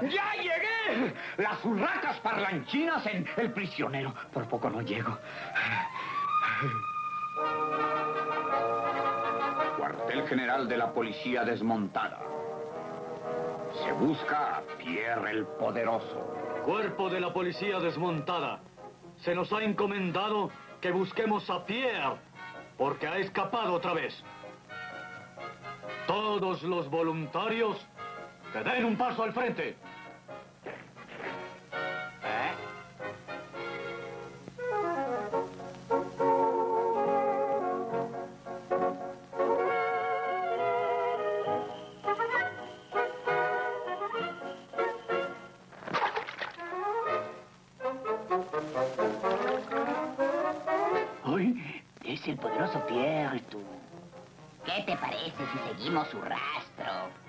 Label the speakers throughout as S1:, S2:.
S1: ¡Ya llegué! Las urracas parlanchinas en El prisionero. Por poco no llego. Cuartel General de la Policía Desmontada. Se busca a Pierre el Poderoso.
S2: Cuerpo de la Policía Desmontada. Se nos ha encomendado que busquemos a Pierre, porque ha escapado otra vez. Todos los voluntarios que den un paso al frente.
S3: Ay, es el poderoso Pierre. ¿Qué te parece si seguimos su rastro?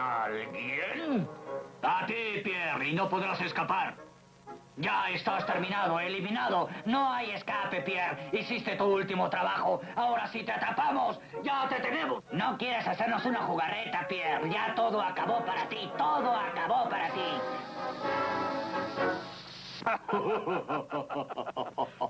S1: Alguien?
S2: A ti, Pierre, y no podrás escapar. Ya estás terminado, eliminado. No hay escape, Pierre. Hiciste tu último trabajo. Ahora sí te atrapamos. Ya te tenemos.
S3: No quieres hacernos una jugarreta, Pierre. Ya todo acabó para ti. Todo acabó para ti.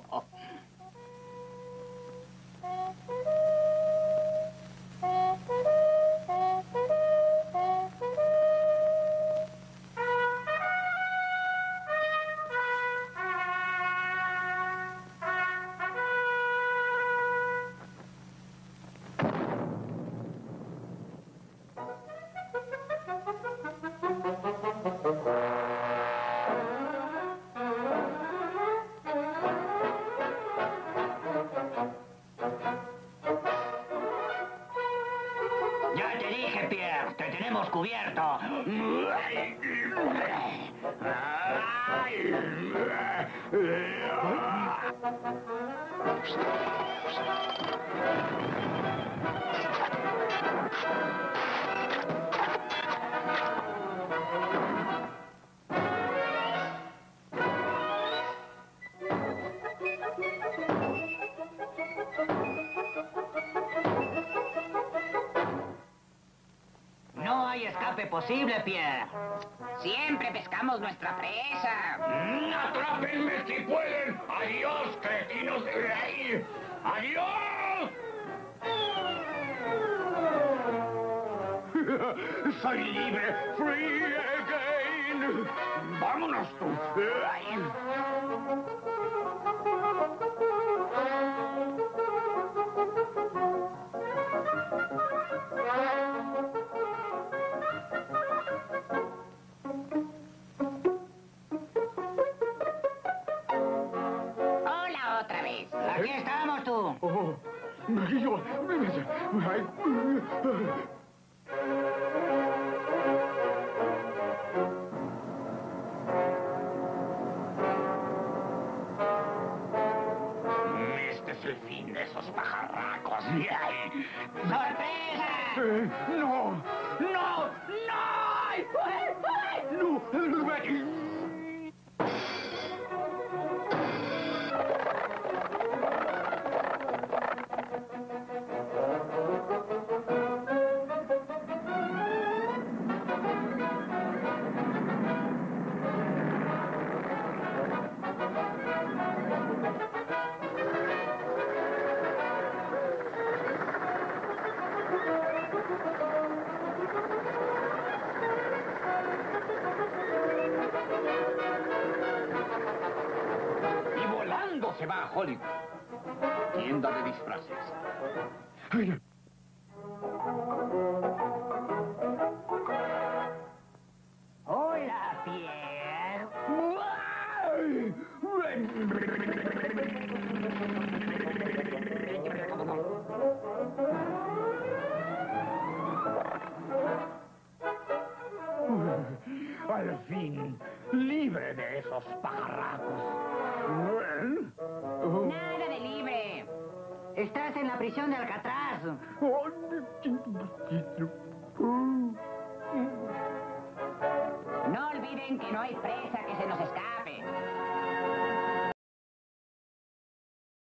S3: dije, Pierre. Te tenemos cubierto. Escape posible, Pierre. Siempre pescamos nuestra presa.
S1: Mm, ¡Atrápenme si pueden! ¡Adiós, cretinos! ¡Ay! ¡Adiós! ¡Soy libre! ¡Free again! ¡Vámonos tú!
S3: Otra vez. Aquí estamos tú.
S1: Oh, yo- ay, Este es el fin de esos pajarracos. Ay.
S3: ¡Sorpresa!
S1: Eh, ¡No! ¡No! ¡No! ¡Ay! ¡Ay! ¡Ay! ¡No! Se va a Hollywood. Tienda de disfraces. Ay,
S3: Hola, Pierre.
S1: Al fin, libre de esos pajarracos.
S3: Nada de libre. Estás en la prisión de Alcatraz.
S4: más. No olviden que no hay presa que se nos escape.